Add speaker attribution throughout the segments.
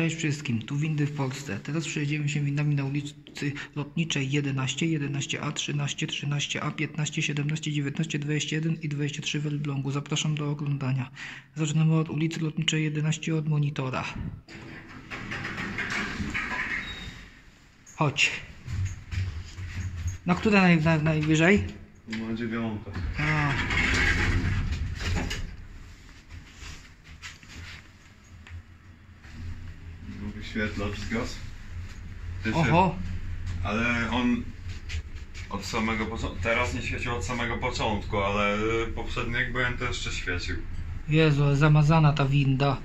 Speaker 1: Cześć wszystkim, tu windy w Polsce. Teraz przejedziemy się windami na ulicy Lotniczej 11, 11A, 13, 13A, 15, 17, 19, 21 i 23 w Elblągu. Zapraszam do oglądania. Zaczynamy od ulicy Lotniczej 11 od monitora. Chodź. Na które naj, na, najwyżej?
Speaker 2: Dziewiąta.
Speaker 1: A,
Speaker 2: Wyświetlacz zgasł. Ty się-
Speaker 1: oho,
Speaker 2: Ale on od samego początku. Teraz nie świecił od samego początku, ale poprzedni jak byłem to jeszcze świecił.
Speaker 1: Jezu, ale zamazana ta winda.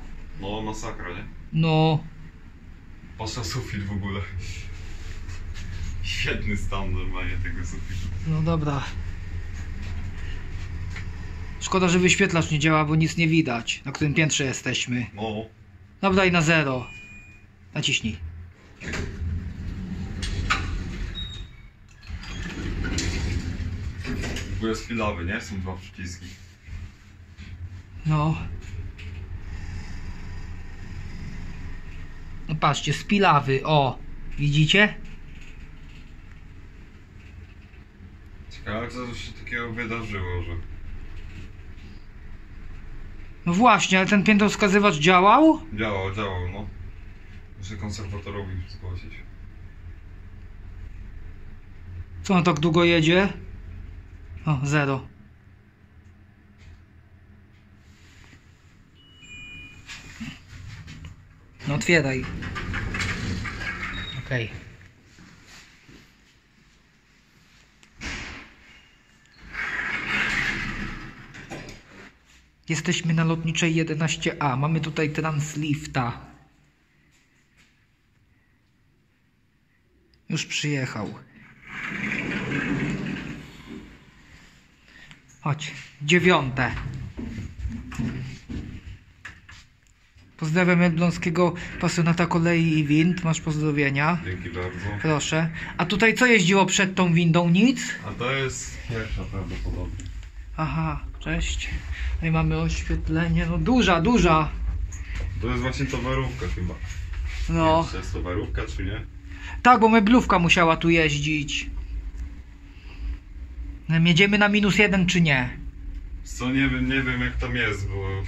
Speaker 2: No masakra, nie?
Speaker 1: No,
Speaker 2: Poszedł sufit w ogóle. Świetny stan normalnie tego sufitu.
Speaker 1: no dobra. Szkoda, że wyświetlacz nie działa, bo nic nie widać, na którym piętrze jesteśmy.
Speaker 2: No.
Speaker 1: Dobra, i na zero. Naciśnij.
Speaker 2: W ogóle jest chwilowy, nie? Są dwa przyciski.
Speaker 1: No. No patrzcie, spilawy, o. Widzicie?
Speaker 2: Ciekawe co się takiego wydarzyło, że...
Speaker 1: No właśnie, ale ten piętowskazywacz działał?
Speaker 2: Działał, działał, no. Muszę konserwatorowi zgłosić.
Speaker 1: Co on tak długo jedzie? O, zero. No otwieraj. Okej. Jesteśmy na lotniczej 11A. Mamy tutaj translifta. Już przyjechał. Chodź, dziewiąte. Pozdrawiam Elbląskiego pasjonata kolei i wind. Masz pozdrowienia.
Speaker 2: Dzięki bardzo.
Speaker 1: Proszę. A tutaj co jeździło przed tą windą? Nic?
Speaker 2: A to jest pierwsza prawdopodobnie.
Speaker 1: Aha, cześć. Tutaj mamy oświetlenie. No duża, duża.
Speaker 2: To jest właśnie towarówka chyba.
Speaker 1: No.
Speaker 2: Nie czy to jest towarówka, czy nie?
Speaker 1: Tak, bo meblówka musiała tu jeździć. Jedziemy na minus jeden czy nie?
Speaker 2: Co nie wiem, nie wiem jak tam jest, bo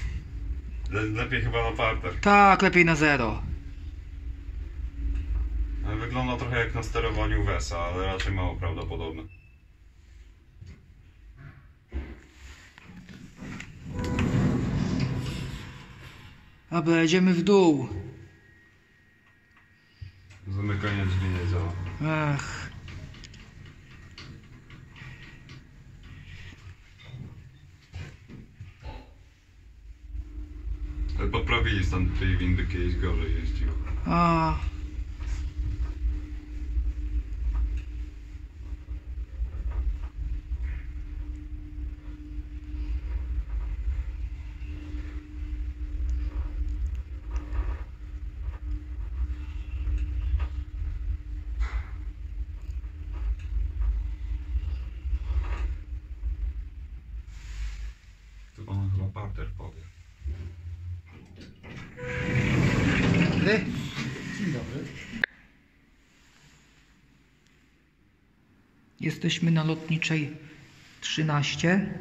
Speaker 2: le, lepiej chyba na parter.
Speaker 1: Tak, lepiej na zero.
Speaker 2: Wygląda trochę jak na sterowaniu Wesa, ale raczej mało prawdopodobne.
Speaker 1: Dobra, jedziemy w dół.
Speaker 2: Zamykanie drzwi nie działa.
Speaker 1: Ech.
Speaker 2: Ale poprawili stan tej windy kiedyś gorzej jeździł.
Speaker 1: A.
Speaker 2: To parter powie.
Speaker 1: Dobry.
Speaker 3: Dzień dobry.
Speaker 1: Jesteśmy na lotniczej 13.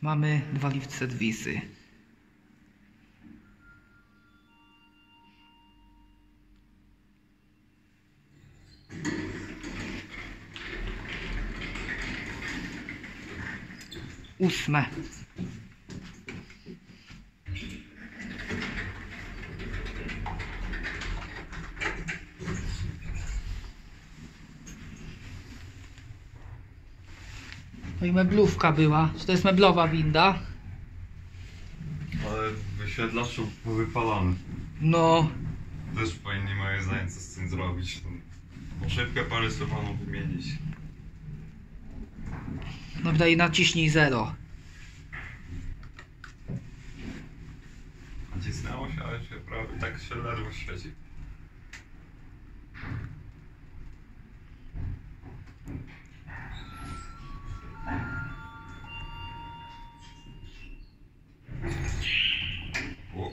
Speaker 1: Mamy dwa lift serwisy. Ósme. No i meblówka była. Czy to jest meblowa winda?
Speaker 2: Ale wyświetlacz był wypalany.
Speaker 1: No.
Speaker 2: Też powinni moje zdaniem co z tym zrobić. Szybkę porysowaną wymienić.
Speaker 1: Dobra i naciśnij zero.
Speaker 2: Nacisnęło się, ale się prawie tak się ledwo świeci. O.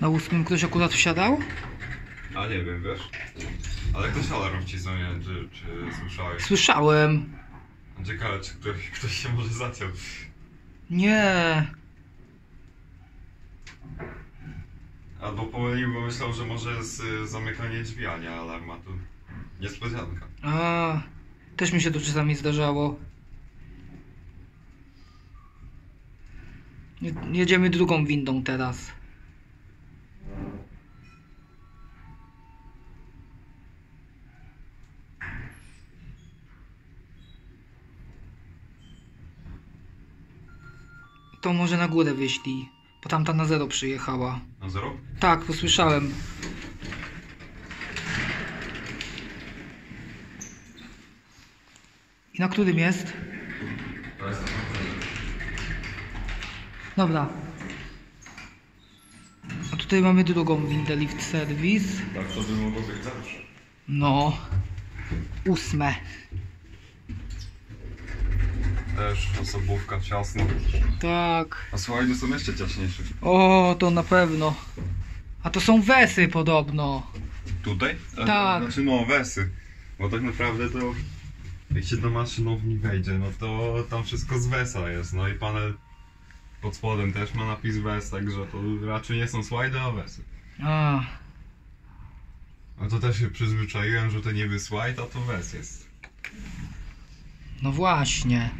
Speaker 1: Na ósmym ktoś akurat wsiadał?
Speaker 2: A nie wiem, wiesz? Ale ktoś alarm wcisnął, nie wiem, czy, czy słyszałeś.
Speaker 1: Słyszałem.
Speaker 2: Ciekawe, czy ktoś, ktoś się może zaciął.
Speaker 1: Nie.
Speaker 2: Albo pomylił, bo myślał, że może y, zamykanie drzwi, a nie alarma. Tu niespodzianka.
Speaker 1: A, też mi się to czasami zdarzało. Je- Jedziemy drugą windą teraz. To może na górę wyślij, bo tamta na zero przyjechała.
Speaker 2: Na zero?
Speaker 1: Tak, posłyszałem. I na którym jest? Dobra. A tutaj mamy drugą windę lift service.
Speaker 2: Tak to by mogło być zawsze.
Speaker 1: No. Ósme.
Speaker 2: Też osobówka ciasno.
Speaker 1: Tak.
Speaker 2: A slajdy są jeszcze ciaśniejsze.
Speaker 1: O, to na pewno. A to są wesy podobno.
Speaker 2: Tutaj? A,
Speaker 1: Tak.
Speaker 2: Znaczy no, wesy. Bo tak naprawdę to jak się do maszynowni wejdzie, no to tam wszystko z wesa jest. No i panel pod spodem też ma napis wes, także to raczej nie są slajdy, a wesy.
Speaker 1: A,
Speaker 2: A to też się przyzwyczaiłem, że to niby slajd, a to wes jest.
Speaker 1: no właśnie.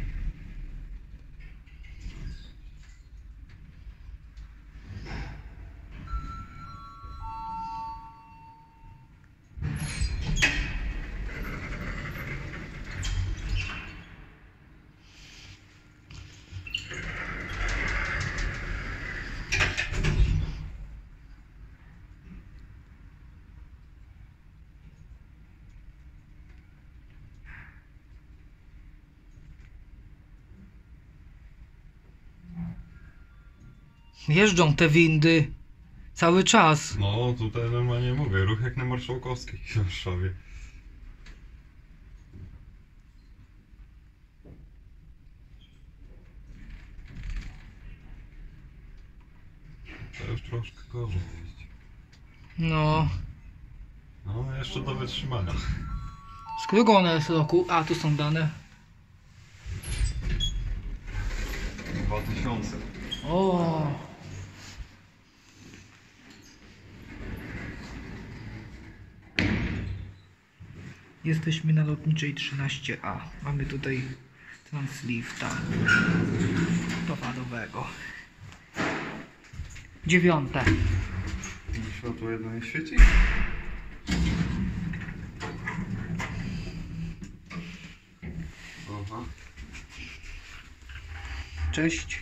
Speaker 1: Jeżdżą te windy. Cały czas.
Speaker 2: No tutaj normalnie mówię, ruch jak na Marszałkowskiej w Warszawie. To już troszkę gorzej jeździ.
Speaker 1: No.
Speaker 2: No jeszcze do wytrzymania.
Speaker 1: Z którego one jest roku? A, tu są dane.
Speaker 2: 2000.
Speaker 1: O. Jesteśmy na lotniczej 13A. Mamy tutaj translifta towarowego. Dziewiąte.
Speaker 2: Światło jedno nie świeci? Aha.
Speaker 1: Cześć.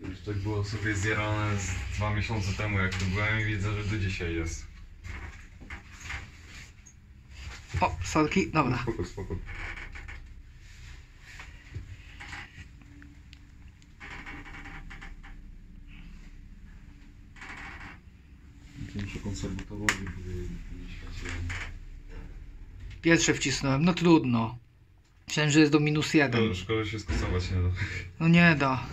Speaker 2: Już tak było sobie zjarane z dwa miesiące temu jak tu byłem i widzę, że do dzisiaj jest.
Speaker 1: O, sorki. Dobra.
Speaker 2: Spoko, spoko. Muszę.
Speaker 1: Pierwsze wcisnąłem. No trudno. Myślałem, że jest do minus jeden.
Speaker 2: To szkoda się skasować nie da.
Speaker 1: No nie da.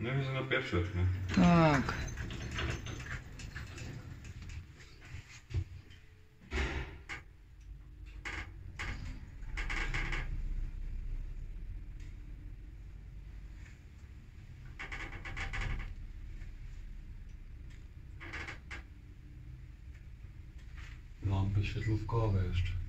Speaker 2: No wiem, że na pierwszy, nie?
Speaker 1: Tak.
Speaker 2: Lampy świetlówkowe jeszcze.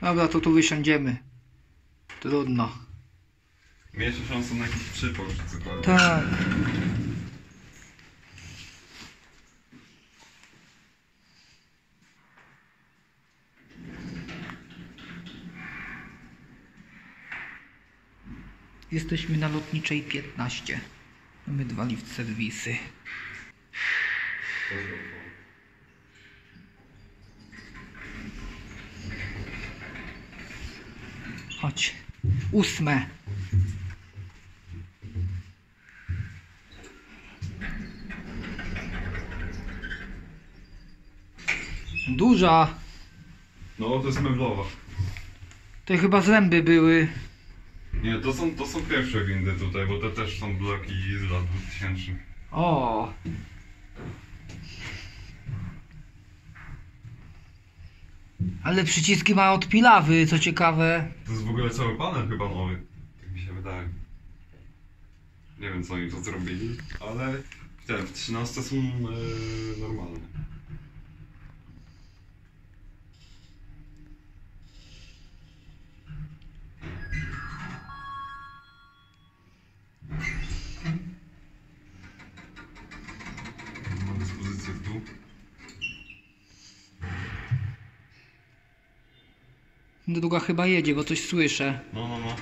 Speaker 1: Dobra, to tu wysiądziemy. Trudno.
Speaker 2: Mniejsze szanse na jakiś przypał czy cokolwiek.
Speaker 1: Tak. Jesteśmy na lotniczej 15. Mamy dwa lift serwisy. Chodź. Ósme. Duża.
Speaker 2: No, to jest meblowa.
Speaker 1: To chyba zęby były.
Speaker 2: Nie, to są, to są pierwsze windy tutaj, bo te też są bloki z lat 2000.
Speaker 1: O. Ale przyciski ma od pilawy, co ciekawe.
Speaker 2: To jest w ogóle cały panel chyba nowy. Tak mi się wydaje. Nie wiem co oni to zrobili, ale te w 13 są e, normalne. Ma dyspozycję w dół.
Speaker 1: Druga chyba jedzie, bo coś słyszę.
Speaker 2: No, no, no.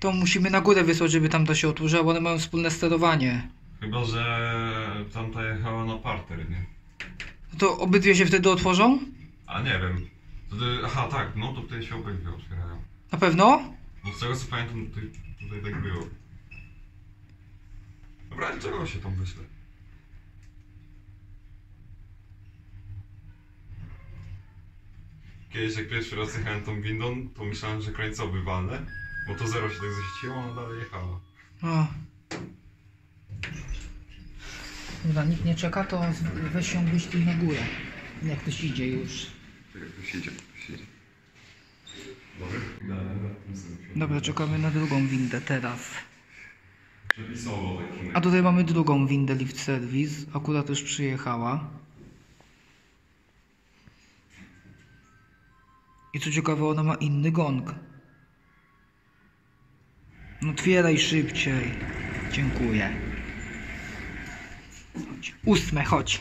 Speaker 1: To musimy na górę wysłać, żeby tam to się otworzyło, bo one mają wspólne sterowanie.
Speaker 2: Chyba, że tamta jechała na parter, nie?
Speaker 1: To obydwie się wtedy otworzą?
Speaker 2: A nie wiem. Ty, aha, tak, no to tutaj się obydwie otwierają.
Speaker 1: Na pewno?
Speaker 2: Bo z tego co pamiętam, tutaj, tutaj tak było. Dobra, czego się tam wyślę? Kiedyś jak pierwszy raz jechałem tą windą, to myślałem, że krańcowy walnę, bo to zero się tak zaściło, a ona dalej jechała.
Speaker 1: O. Dobra, nikt nie czeka, to weź ją wyślij na górę. Jak ktoś idzie już.
Speaker 2: Tak jak to idzie, to idzie. Dobra,
Speaker 1: czekamy na drugą windę teraz. A tutaj mamy drugą windę lift service. Akurat już przyjechała. I co ciekawe, ona ma inny gong. No otwieraj szybciej. Dziękuję. Chodź. Ósme, chodź.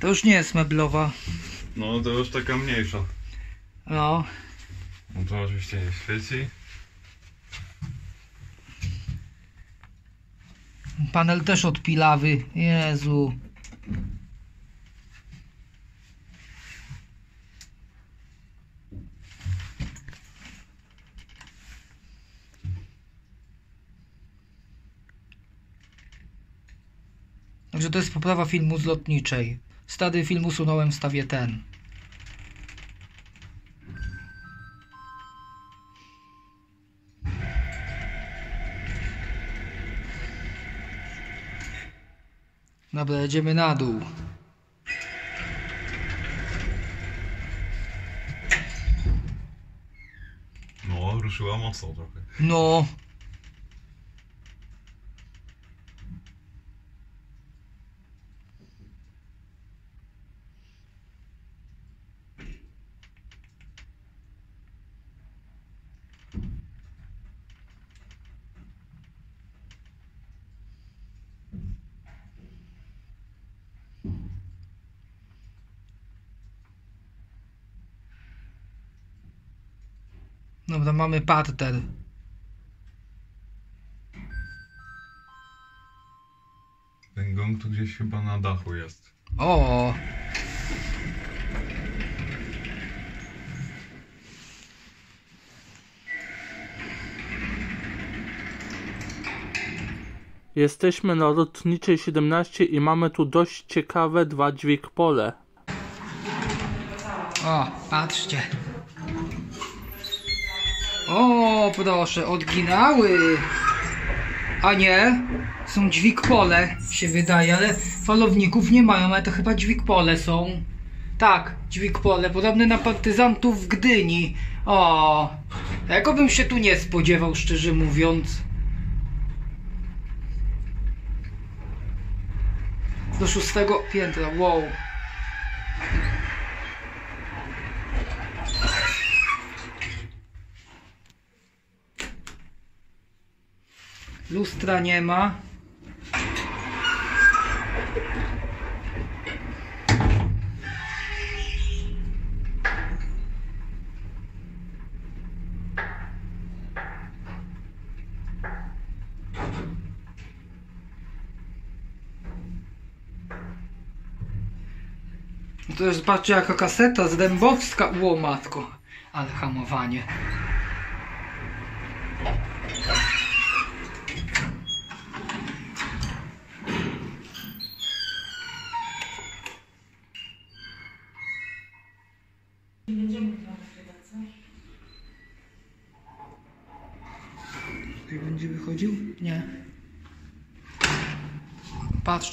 Speaker 1: To już nie jest meblowa.
Speaker 2: No to już taka mniejsza.
Speaker 1: No.
Speaker 2: No to oczywiście nie świeci.
Speaker 1: Panel też od pilawy. Jezu. Także to jest poprawa filmu z lotniczej. Stary film usunąłem, stawię ten. Dobra, jedziemy na dół.
Speaker 2: No, ruszyła mocno trochę.
Speaker 1: No. Dobra, mamy parter.
Speaker 2: Ten gong tu gdzieś chyba na dachu jest.
Speaker 1: O!
Speaker 3: Jesteśmy na lotniczej 17 i mamy tu dość ciekawe dwa dźwigpole.
Speaker 1: O, patrzcie. O, proszę, odginały. A nie, są dźwigpole, się wydaje, ale falowników nie mają, ale to chyba dźwigpole są. Tak, dźwigpole, podobne na partyzantów w Gdyni. O, tego bym się tu nie spodziewał, szczerze mówiąc. Do szóstego piętra, wow. Lustra nie ma. No to jest patrzę jaka kaseta z Dębowska. Ło matko, ale hamowanie.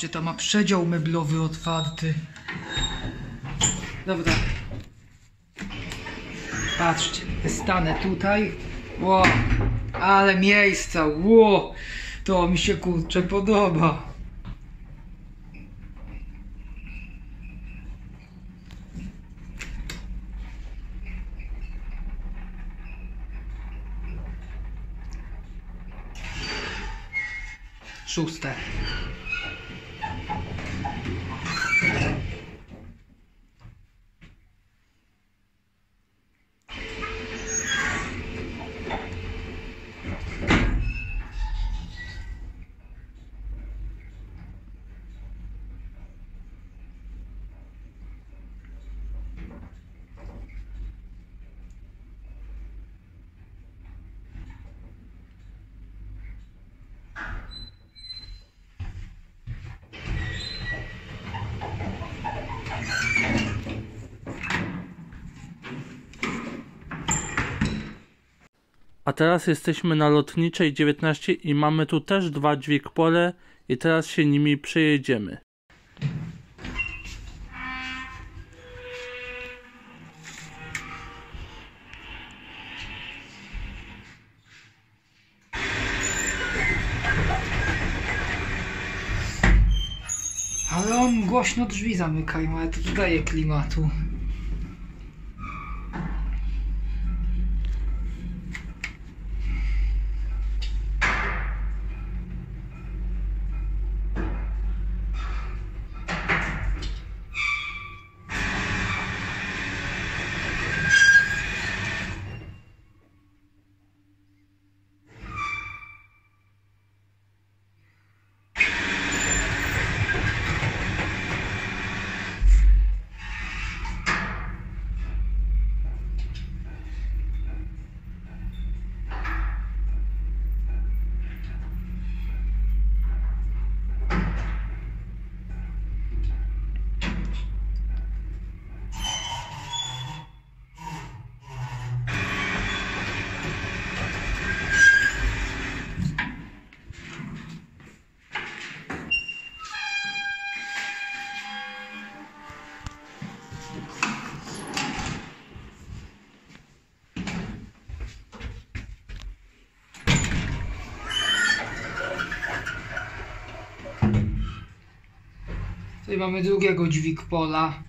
Speaker 1: To ma przedział meblowy otwarty. Dobra. Patrzcie, stanę tutaj. Ło, ale miejsca, ło. To mi się kurczę podoba. Szóste.
Speaker 3: A teraz jesteśmy na lotniczej 19 i mamy tu też dwa dźwigpole i teraz się nimi przejedziemy.
Speaker 1: Ale on głośno drzwi zamykają, ale to dodaje klimatu. Tutaj mamy drugiego dźwigpola.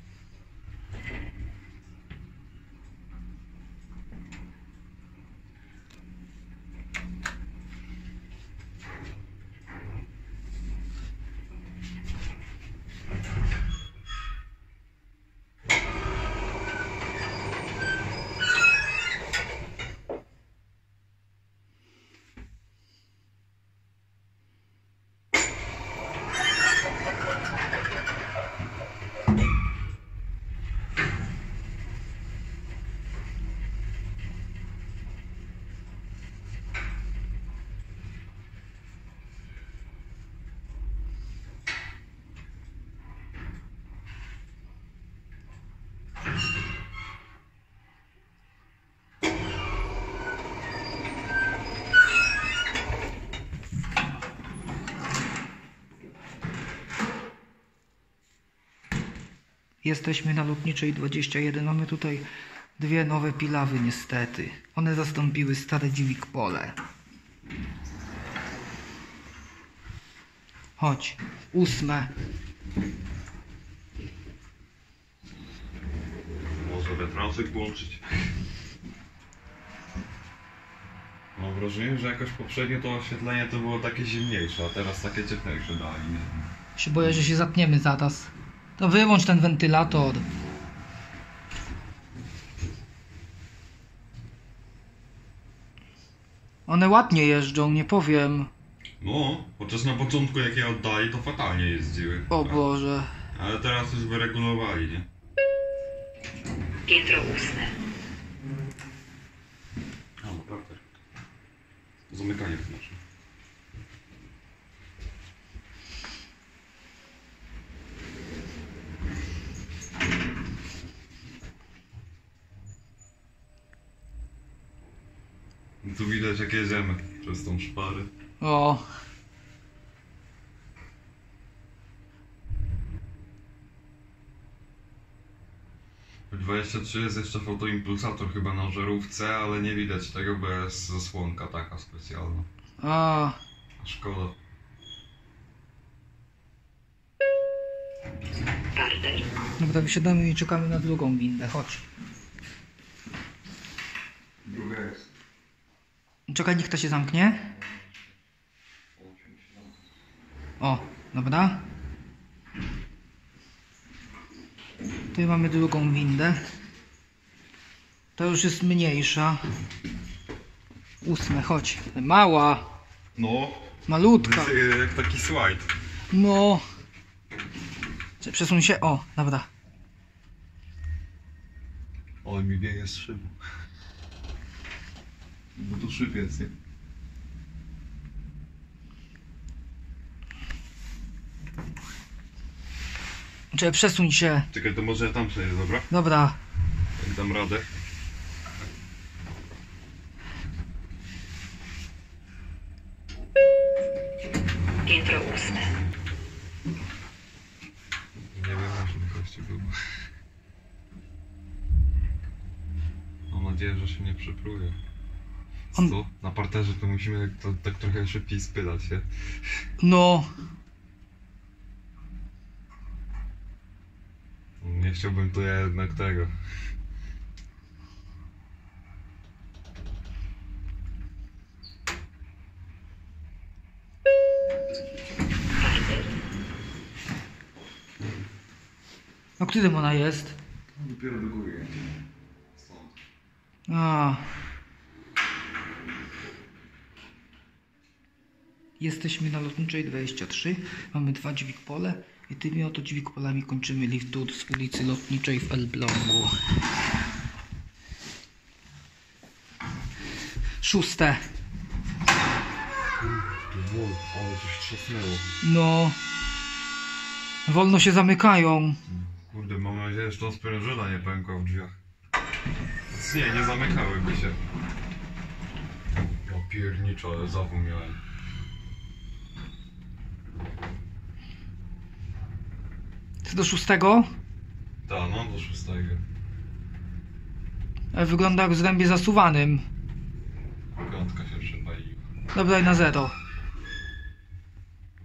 Speaker 1: Jesteśmy na lotniczej 21. Mamy tutaj dwie nowe pilawy niestety. One zastąpiły stare dźwigpole. Chodź. Ósme.
Speaker 2: Może retransek włączyć. Mam wrażenie, że jakoś poprzednio to oświetlenie to było takie zimniejsze, a teraz takie cieplejsze dali.
Speaker 1: Się boję, że się zatniemy zaraz. To wyłącz ten wentylator. One ładnie jeżdżą, nie powiem.
Speaker 2: No, chociaż na początku jak je oddali, to fatalnie jeździły.
Speaker 1: O Boże.
Speaker 2: Ale teraz już wyregulowali, nie?
Speaker 4: Piętro ósme.
Speaker 2: A, no parter. Zamykanie to znaczy. Tu widać jak jedziemy przez tą szparę.
Speaker 1: O,
Speaker 2: 23 jest jeszcze fotoimpulsator chyba na żarówce, ale nie widać tego, bo jest zasłonka taka specjalna.
Speaker 1: a,
Speaker 2: A Szkoda.
Speaker 1: Dobra, wysiadamy i czekamy na drugą windę, chodź.
Speaker 2: Druga jest.
Speaker 1: Czekaj, niech to się zamknie. O, dobra. Tutaj mamy drugą windę. To już jest mniejsza. Ósme, chodź. Mała,
Speaker 2: No,
Speaker 1: malutka.
Speaker 2: jak taki slajd.
Speaker 1: No. Przesuń się. O, dobra.
Speaker 2: Ale mi wieje z szybu. Bo tu szyb jest, nie?
Speaker 1: Czekaj, przesuń się.
Speaker 2: Czekaj, to może ja tam przejdę, dobra?
Speaker 1: Dobra.
Speaker 2: Jak dam radę.
Speaker 4: Piętro ósme.
Speaker 2: Nie wiem, może gości był. Mam nadzieję, że się nie przypruje.
Speaker 1: On-
Speaker 2: Co? Na parterze to musimy to, tak trochę szybciej spylać się.
Speaker 1: No.
Speaker 2: Nie chciałbym tu jednak tego.
Speaker 1: O którym ona jest?
Speaker 2: Dopiero do góry. Stąd.
Speaker 1: A. Jesteśmy na lotniczej 23. Mamy dwa dźwigpole i tymi oto dźwigpolami kończymy lift tour z ulicy Lotniczej w Elblągu. Szóste.
Speaker 2: Ale coś trzasnęło.
Speaker 1: No. Wolno się zamykają.
Speaker 2: Kurde, mam nadzieję, że to sprężyna nie pękła w drzwiach. Nie, nie zamykałyby się. Ja ale zawół.
Speaker 1: Co do szóstego?
Speaker 2: Ta, no do szóstego.
Speaker 1: E, Wygląda jak zrębie zasuwanym.
Speaker 2: Piątka się przepaliła.
Speaker 1: Dobra, i na zero.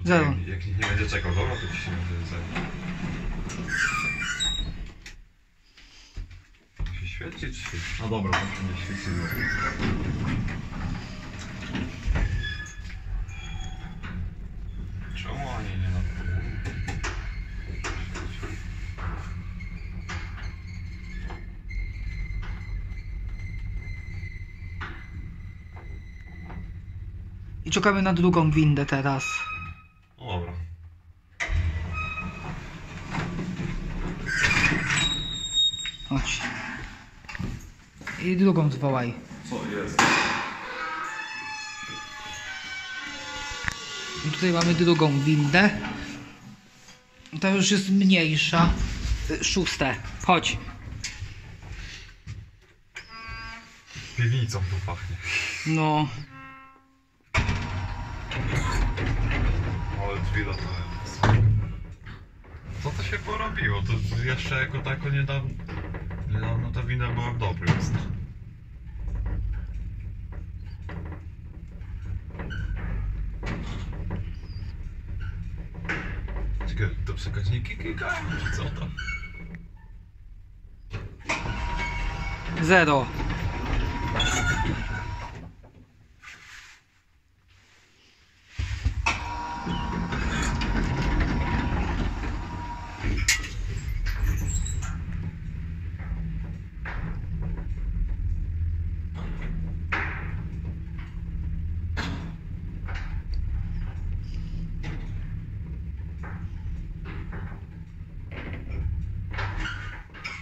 Speaker 1: Zero.
Speaker 2: Jak, jak nikt nie będzie czekał, dobra, to ci się będzie zero. Świeci czy świeci? No dobra, to nie świeci.
Speaker 1: Czekamy na drugą windę teraz.
Speaker 2: No dobra.
Speaker 1: Chodź. I drugą zwołaj.
Speaker 2: Co jest?
Speaker 1: I tutaj mamy drugą windę. Ta już jest mniejsza. Y, Szóste. Chodź.
Speaker 2: Piwnicą tu pachnie.
Speaker 1: No.
Speaker 2: Latają. Co to się porobiło? To jeszcze jako tako niedawno... Niedawno ta wina była w dobrym stanie. Czekaj, to przekaźniki klikają, czy co to?
Speaker 1: Zero.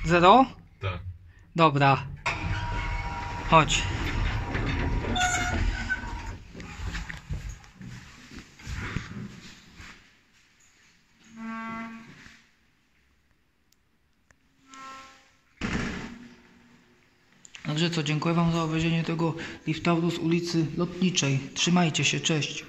Speaker 1: Zero? Dobra. Chodź. Także co, dziękuję Wam za obejrzenie tego liftauru z ulicy Lotniczej. Trzymajcie się, cześć.